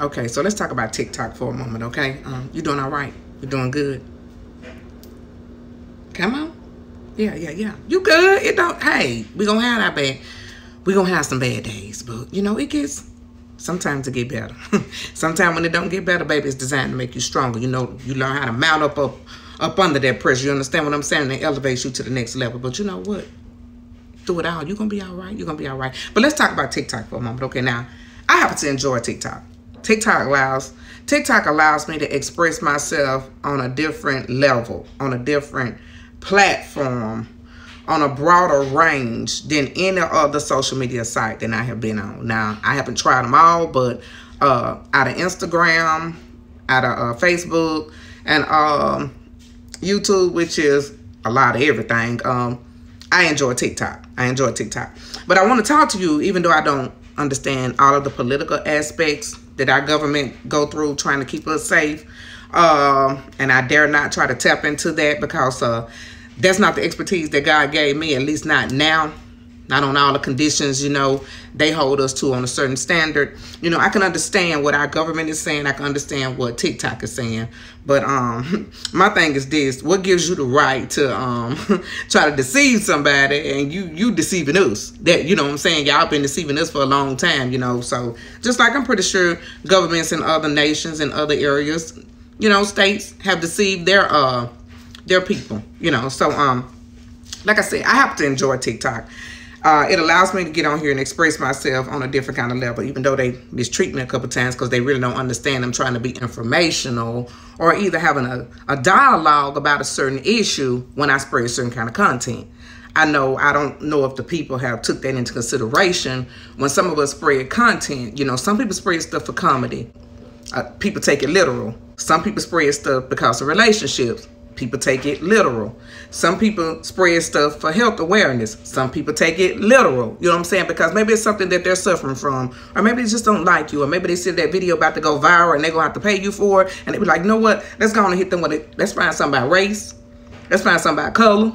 Okay, so let's talk about TikTok for a moment, okay? Um, you doing all right? You're doing good? Come on. Yeah, yeah, yeah. You good? It don't. Hey, we gonna have our bad. We gonna have some bad days, but you know it gets. Sometimes it get better. sometimes when it don't get better, baby, it's designed to make you stronger. You know, you learn how to mount up up up under that pressure. You understand what I'm saying? It elevates you to the next level. But you know what? Through it all, you're gonna be all right. You're gonna be all right. But let's talk about TikTok for a moment. Okay, now I happen to enjoy TikTok. TikTok allows TikTok allows me to express myself on a different level, on a different platform, on a broader range than any other social media site that I have been on. Now, I haven't tried them all, but uh, out of Instagram, out of uh, Facebook, and um, YouTube, which is a lot of everything, um, I enjoy TikTok. I enjoy TikTok. But I want to talk to you, even though I don't understand all of the political aspects that our government go through trying to keep us safe. Uh, and I dare not try to tap into that because uh, that's not the expertise that God gave me, at least not now. Not on all the conditions, you know, they hold us to on a certain standard. You know, I can understand what our government is saying. I can understand what TikTok is saying. But um, my thing is this: what gives you the right to um try to deceive somebody and you you deceiving us? That you know what I'm saying? Y'all been deceiving us for a long time, you know. So just like I'm pretty sure governments in other nations and other areas, you know, states have deceived their uh their people, you know. So um, like I said, I have to enjoy TikTok. Uh, it allows me to get on here and express myself on a different kind of level, even though they mistreat me a couple times because they really don't understand I'm trying to be informational or either having a, a dialogue about a certain issue when I spread a certain kind of content. I know I don't know if the people have took that into consideration when some of us spread content. You know, some people spread stuff for comedy. Uh, people take it literal. Some people spread stuff because of relationships. People take it literal. Some people spread stuff for health awareness. Some people take it literal. You know what I'm saying? Because maybe it's something that they're suffering from. Or maybe they just don't like you. Or maybe they see that video about to go viral and they're going to have to pay you for it. And they be like, you know what? Let's go and hit them with it. Let's find something about race. Let's find something about color.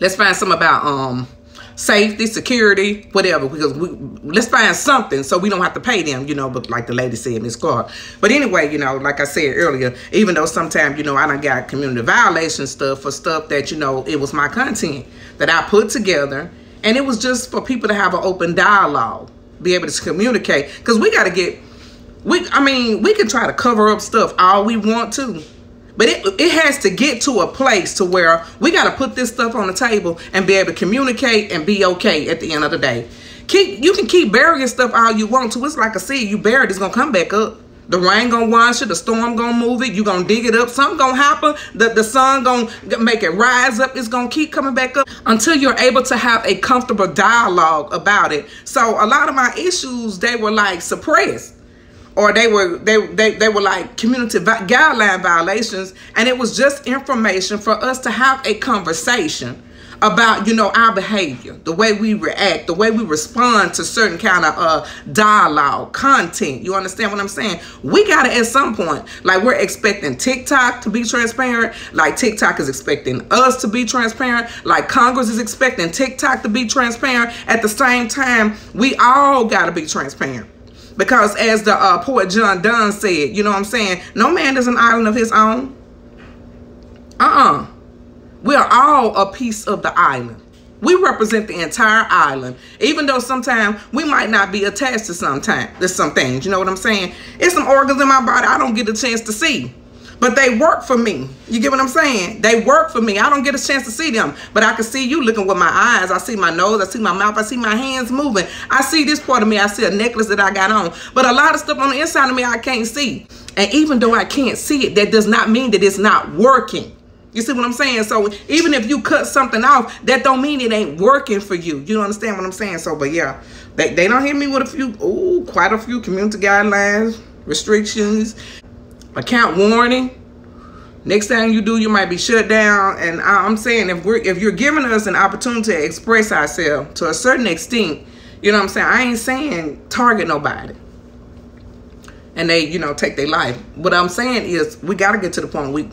Let's find something about um safety, security, whatever. Because we let's find something so we don't have to pay them, you know. But like the lady said, Miss Clarke. But anyway, you know, like I said earlier, even though sometimes you know I don't got community violation stuff for stuff that you know it was my content that I put together, and it was just for people to have an open dialogue, be able to communicate. Because we got to get. We, I mean, we can try to cover up stuff all we want to, but it, it has to get to a place to where we got to put this stuff on the table and be able to communicate and be okay at the end of the day. Keep You can keep burying stuff all you want to. It's like a seed. You bury it, it's going to come back up. The rain gonna wash it, the storm gonna move it, you gonna dig it up, something gonna happen, the, the sun gonna make it rise up, it's gonna keep coming back up until you're able to have a comfortable dialogue about it. So a lot of my issues, they were like suppressed or they were they they, they were like community guideline violations and it was just information for us to have a conversation about you know our behavior the way we react the way we respond to certain kind of uh dialogue content. You understand what i'm saying? We gotta at some point like we're expecting tiktok to be transparent like tiktok is expecting us to be transparent like congress is expecting tiktok to be transparent. At the same time we all gotta be transparent because as the uh, poet John Donne said, you know what I'm saying? No man is an island of his own. Uh-uh. We are all a piece of the island. We represent the entire island. Even though sometimes we might not be attached to some time, there's some things, you know what I'm saying? It's some organs in my body I don't get a chance to see. But they work for me. You get what I'm saying? They work for me. I don't get a chance to see them. But I can see you looking with my eyes. I see my nose. I see my mouth. I see my hands moving. I see this part of me. I see a necklace that I got on. But a lot of stuff on the inside of me I can't see. And even though I can't see it, that does not mean that it's not working. You see what I'm saying? So even if you cut something off, that don't mean it ain't working for you. You don't understand what I'm saying? So, but yeah, they, they don't hit me with a few, ooh, quite a few community guidelines, restrictions, account warning. Next thing you do, you might be shut down. And I'm saying if we're if you're giving us an opportunity to express ourselves to a certain extent, you know what I'm saying? I ain't saying target nobody. And they, you know, take their life. What I'm saying is we gotta get to the point we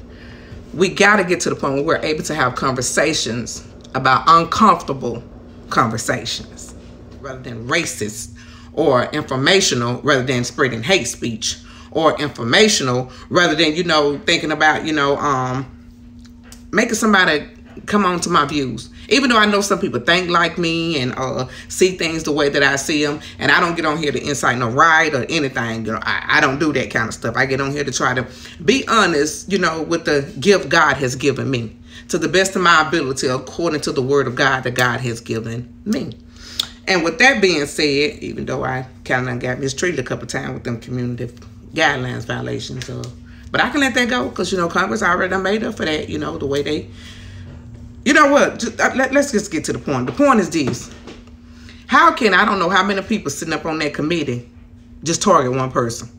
we gotta get to the point where we're able to have conversations about uncomfortable conversations rather than racist or informational rather than spreading hate speech or informational rather than you know thinking about you know um making somebody come on to my views. Even though i know some people think like me and uh see things the way that i see them and i don't get on here to incite no riot or anything you know I, I don't do that kind of stuff. I get on here to try to be honest you know with the gift god has given me to the best of my ability according to the word of god that god has given me. And with that being said, even though I kind of got mistreated a couple times with them community guidelines violations, uh, but I can let that go because you know Congress already made up for that. You know the way they, you know what? Just, uh, let, let's just get to the point. The point is this: How can I don't know how many people sitting up on that committee just target one person?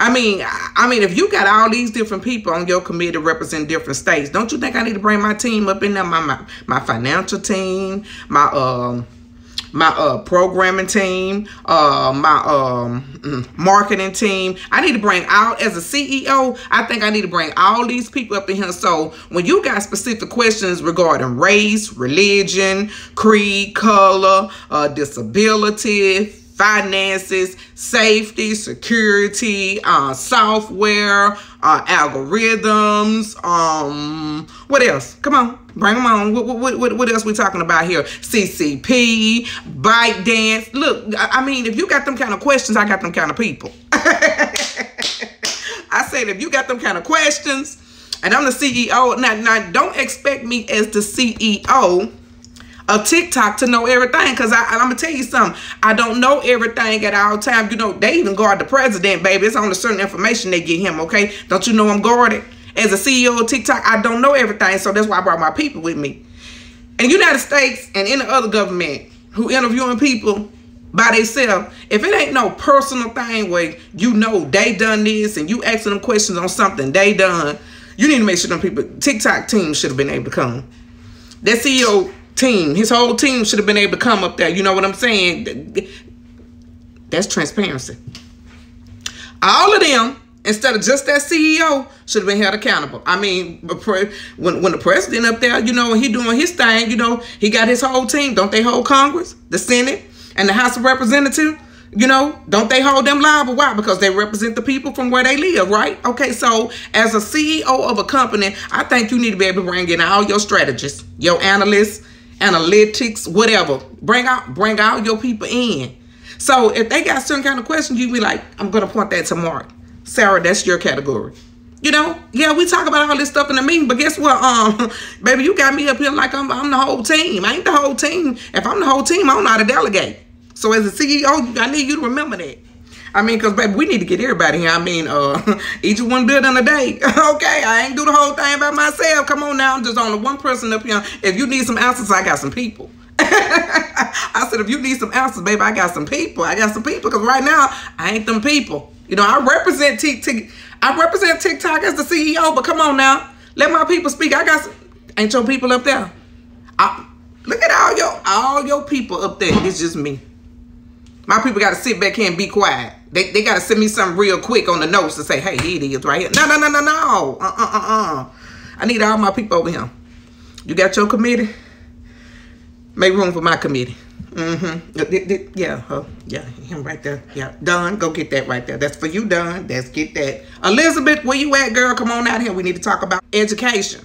I mean, I mean, if you got all these different people on your committee represent different states, don't you think I need to bring my team up in there? My my, my financial team, my um my uh, programming team, uh, my um, mm, marketing team. I need to bring out as a CEO. I think I need to bring all these people up in here. So when you got specific questions regarding race, religion, creed, color, uh, disability, finances, safety, security, uh, software, uh, algorithms. Um, what else? Come on, bring them on. What, what, what, what else we talking about here? CCP, ByteDance. Look, I mean, if you got them kind of questions, I got them kind of people. I said, if you got them kind of questions, and I'm the CEO, now, now don't expect me as the CEO of TikTok to know everything. Because I'm going to tell you something. I don't know everything at all time. You know, they even guard the president, baby. It's only certain information they get him, okay? Don't you know I'm guarded? As a CEO of TikTok, I don't know everything. So that's why I brought my people with me. In United States and any other government who interviewing people by themselves, if it ain't no personal thing where you know they done this and you asking them questions on something they done, you need to make sure them people, TikTok team should have been able to come. That CEO team. His whole team should have been able to come up there. You know what I'm saying? That's transparency. All of them, instead of just that CEO, should have been held accountable. I mean, when when the president up there, you know, when he doing his thing, you know, he got his whole team. Don't they hold Congress, the Senate, and the House of Representatives? You know, don't they hold them liable? Why? Because they represent the people from where they live, right? Okay, so as a CEO of a company, I think you need to be able to bring in all your strategists, your analysts, analytics, whatever. Bring out bring out your people in. So if they got certain kind of questions, you be like, I'm gonna point that to Mark. Sarah, that's your category. You know, yeah, we talk about all this stuff in the meeting, but guess what? Um, baby, you got me up here like I'm, I'm the whole team. I ain't the whole team. If I'm the whole team, I don't know how to delegate. So as a CEO, I need you to remember that. I mean, because, baby, we need to get everybody here. I mean, uh, each one building a day. okay, I ain't do the whole thing by myself. Come on now, I'm just only one person up here. If you need some answers, I got some people. I said, if you need some answers, baby, I got some people. I got some people. Because right now, I ain't them people. You know, I represent TikTok. I represent TikTok as the CEO, but come on now. Let my people speak. I got some, ain't your people up there. I, look at all your all your people up there. It's just me. My people got to sit back here and be quiet. They, they got to send me something real quick on the notes to say, hey, here it is right here. No, no, no, no, no. Uh-uh-uh-uh. I need all my people over here. You got your committee? Make room for my committee. Mm-hmm. Yeah, huh? Yeah, him right there. Yeah, Don, go get that right there. That's for you, Don. Let's get that. Elizabeth, where you at, girl? Come on out here. We need to talk about education.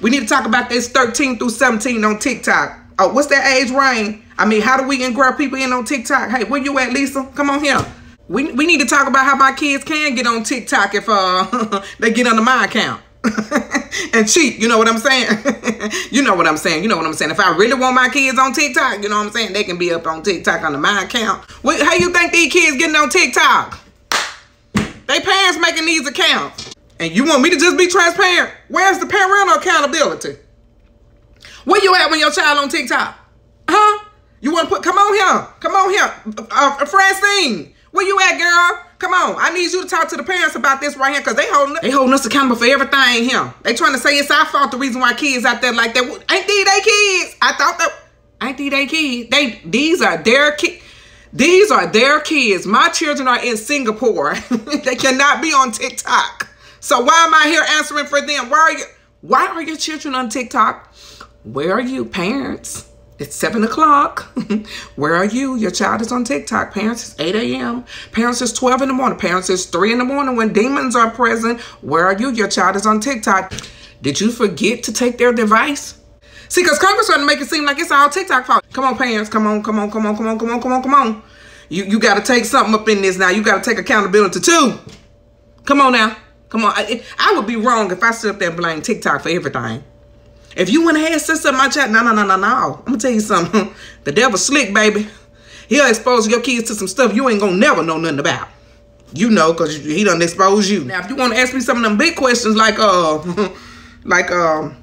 We need to talk about this 13 through 17 on TikTok. Oh, what's that age range? I mean, how do we engrow people in on TikTok? Hey, where you at, Lisa? Come on here. We, we need to talk about how my kids can get on TikTok if uh they get under my account. and cheat, you know what I'm saying? you know what I'm saying. You know what I'm saying. If I really want my kids on TikTok, you know what I'm saying? They can be up on TikTok under my account. What, how you think these kids getting on TikTok? They parents making these accounts. And you want me to just be transparent? Where's the parental accountability? Where you at when your child on TikTok? Huh? You want to put, come on here. Come on here. Uh, Francine, where you at, girl? Come on. I need you to talk to the parents about this right here because they holding they holding us accountable for everything here. They trying to say it's our fault the reason why kids out there like that. Ain't these they kids? I thought that ain't these they kids. They these are their kids. These are their kids. My children are in Singapore. they cannot be on TikTok. So why am I here answering for them? Why are you why are your children on TikTok? Where are you, parents? It's 7 o'clock. Where are you? Your child is on TikTok. Parents, it's 8 a.m. Parents, it's 12 in the morning. Parents, it's 3 in the morning when demons are present. Where are you? Your child is on TikTok. Did you forget to take their device? See, because Congress trying to make it seem like it's all TikTok fault. Come on, parents. Come on, come on, come on, come on, come on, come on, come on. You, you got to take something up in this now. You got to take accountability too. Come on now. Come on. I, I would be wrong if I sit up there and blame TikTok for everything. If you went ahead and said something in my chat, no, no, no, no, no. I'm to tell you something. the devil slick, baby. He'll expose your kids to some stuff you ain't to never know nothing about. You know, because he done expose you. Now, if you want to ask me some of them big questions like, uh, like, um,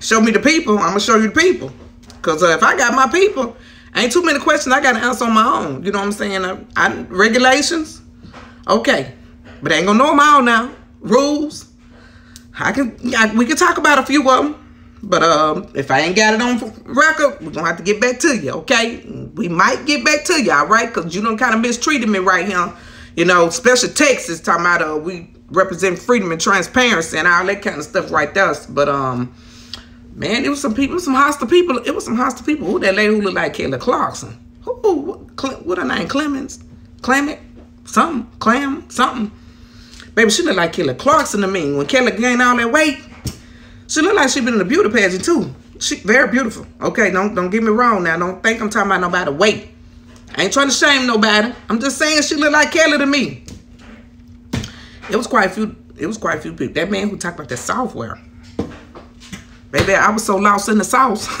show me the people, I'm to show you the people. Because uh, if I got my people, ain't too many questions I got to answer on my own. You know what I'm saying? I, regulations, okay. But I ain't to know them all now. Rules, I can, I, we can talk about a few of them. But um, if I ain't got it on record, we're to have to get back to you, okay? We might get back to you, all right? Because you don't kind of mistreated me right here. You know, special Texas talking about uh, we represent freedom and transparency and all that kind of stuff right there. But, um, man, it was some people, some hostile people. It was some hostile people. Who that lady who looked like Kelly Clarkson? Who, what, what her name? Clemens? Clement? Something? Clam? Something? Baby, she look like Kelly Clarkson to me. When Kelly gained all that weight, she look like she been in a beauty pageant too. She very beautiful. Okay, don't don't get me wrong now. Don't think I'm talking about nobody weight. I ain't trying to shame nobody. I'm just saying she look like Kelly to me. It was quite a few. It was quite a few people. That man who talked about that software. Baby, I was so lost in the sauce.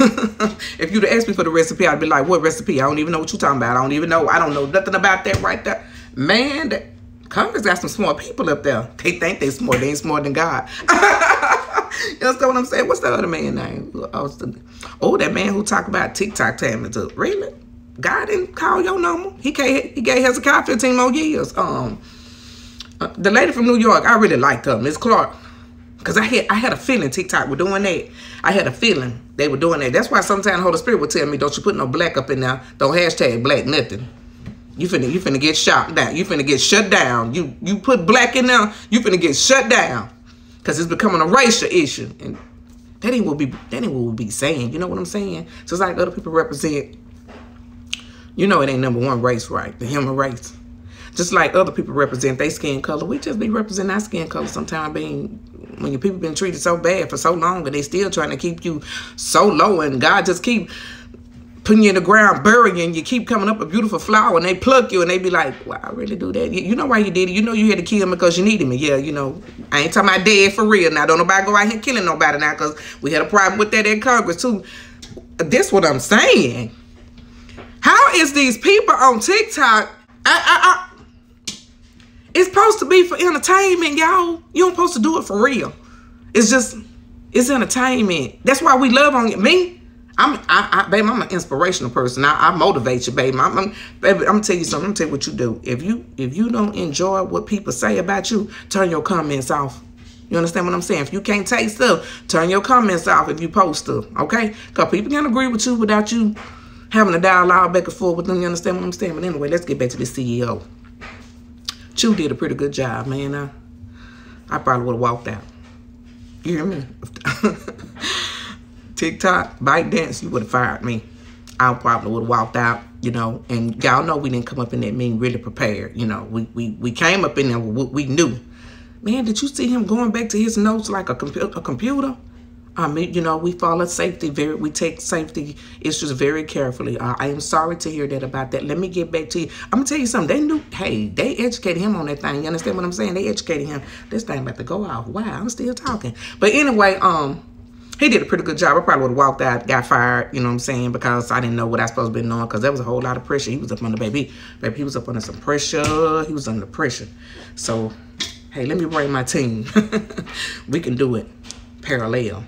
if you'd have asked me for the recipe, I'd be like, what recipe? I don't even know what you're talking about. I don't even know. I don't know nothing about that right there. Man, that, Congress got some smart people up there. They think they smart. They ain't smarter than God. you understand what I'm saying? What's the other man name? Oh, that man who talked about TikTok tamming to really? God didn't call your number. He gave he gave Hezekiah 15 more years. Um, uh, the lady from New York, I really liked her, Miss Clarke. Cause I had I had a feeling TikTok were doing that. I had a feeling they were doing that. That's why sometimes the Holy Spirit would tell me, don't you put no black up in there. Don't hashtag black nothing. You finna you finna get shot down. You finna get shut down. You you put black in there, you finna get shut down. Cause it's becoming a racial issue. And that ain't what we that ain't what we be saying. You know what I'm saying? So it's like other people represent. You know it ain't number one race, right? The human race. Just like other people represent their skin color, we just be representing our skin color sometimes being when your people been treated so bad for so long and they still trying to keep you so low and God just keep putting you in the ground, burying you, keep coming up a beautiful flower, and they pluck you, and they be like, well, I really do that. You know why you did it. You know you had to kill me because you needed me. Yeah, you know, I ain't talking about dead for real. Now, don't nobody go out here killing nobody now because we had a problem with that in Congress, too. This what I'm saying. How is these people on TikTok? I, I, I, it's supposed to be for entertainment, y'all. You don't supposed to do it for real. It's just, it's entertainment. That's why we love on me. I'm, I, I, babe, I'm an inspirational person. I, I motivate you, babe. I'm, I'm, baby, I'm gonna tell you something. I'm gonna tell you what you do. If you, if you don't enjoy what people say about you, turn your comments off. You understand what I'm saying? If you can't take stuff, turn your comments off if you post stuff, okay? Because people can agree with you without you having a dialogue back and forth with them. You understand what I'm saying? But anyway, let's get back to the CEO. Chew did a pretty good job, man. I, I probably would have walked out. You hear me? TikTok, ByteDance, you would have fired me. I probably would have walked out, you know. And y'all know we didn't come up in that meeting really prepared. You know, we we, we came up in there with what we knew. Man, did you see him going back to his notes like a, compu a computer? I mean, you know, we follow safety very, we take safety issues very carefully. Uh, I am sorry to hear that about that. Let me get back to you. I'm gonna tell you something. They knew, hey, they educated him on that thing. You understand what I'm saying? They educated him. This thing about to go off. Wow, I'm still talking. But anyway, um, he did a pretty good job. I probably would have walked out, got fired, you know what I'm saying, because I didn't know what I was supposed to be doing because there was a whole lot of pressure. He was up under, baby. Baby, he was up under some pressure. He was under pressure. So, hey, let me bring my team. we can do it parallel.